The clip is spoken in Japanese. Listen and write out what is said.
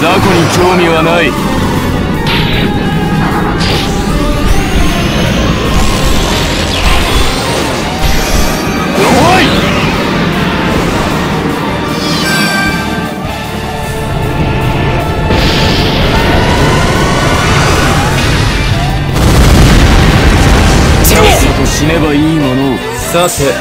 雑魚に興味はない。おい。さっさと死ねばいいものを。さて